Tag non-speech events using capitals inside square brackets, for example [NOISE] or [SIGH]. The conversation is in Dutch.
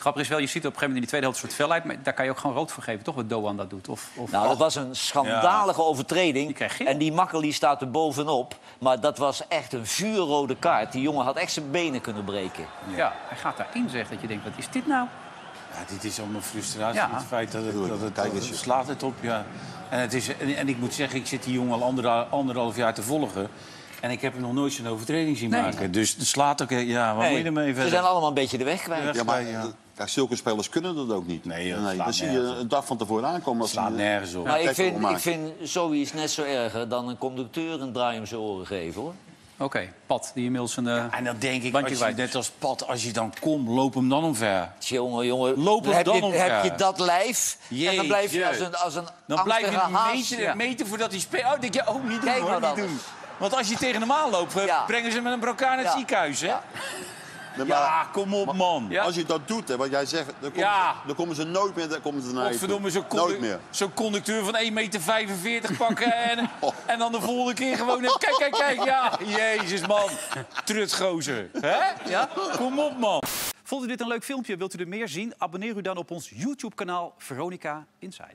grappige is wel, je ziet op een gegeven moment in die tweede helft een soort felheid... maar daar kan je ook gewoon rood voor geven, toch, wat Doan dat doet? Of, of... Nou, dat was een schandalige overtreding. Die. En die Makkeli staat er bovenop. Maar dat was echt een vuurrode kaart. Die jongen had echt zijn benen kunnen breken. Ja, hij gaat daarin, zegt dat je denkt, wat is dit nou? Ja, dit is allemaal frustratie. Ja. Het feit dat het, dat het, dat slaat het op. Ja. En, het is, en, en ik moet zeggen, ik zit die jongen al anderhalf, anderhalf jaar te volgen. En ik heb hem nog nooit zo'n overtreding zien Nee. maken. Dus het slaat ook... Ja, wat moet je ermee ze verder? zijn allemaal een beetje de weg kwijt. Ja. Ja, maar Ja. eh, kijk, zulke spelers kunnen dat ook niet. Nee, dat slaat dan zie je een dag van tevoren aankomen. Als slaat die, nergens op. Maar ik vind, ik vind zoiets net zo erger dan een conducteur een draai om zijn oren geven, hoor. Oké, Pat, die inmiddels een... eh, En dan denk ik, als je, net als Pat, als je dan komt, loop hem dan omver. Jongen, jongen, Loop hem heb, dan je, omver. heb je dat lijf en dan blijf je Jeetje. als een, als een Dan blijf je haas. meten, ja. meten voordat hij speelt. Oh, denk je, oh, niet doen, Kijk hoor, niet dan doen. Want als je tegen hem aanloopt, Ja. brengen ze met een brokaar naar het Ja. ziekenhuis, hè? Ja. Nee, maar Ja, kom op, man. Ja. Als je dat doet, hè, wat jij zegt, dan komen, Ja. ze, dan komen ze nooit meer dan komen ze naar je toe. Godverdomme, zo'n Nooit condu- meer. zo'n conducteur van 1,45 meter pakken en, [LAUGHS] en dan de volgende keer gewoon... even- Kijk, kijk, kijk, ja, jezus, man. Trutgozer. Hè? Ja? Kom op, man. Vond u dit een leuk filmpje? Wilt u er meer zien? Abonneer u dan op ons YouTube-kanaal Veronica Inside.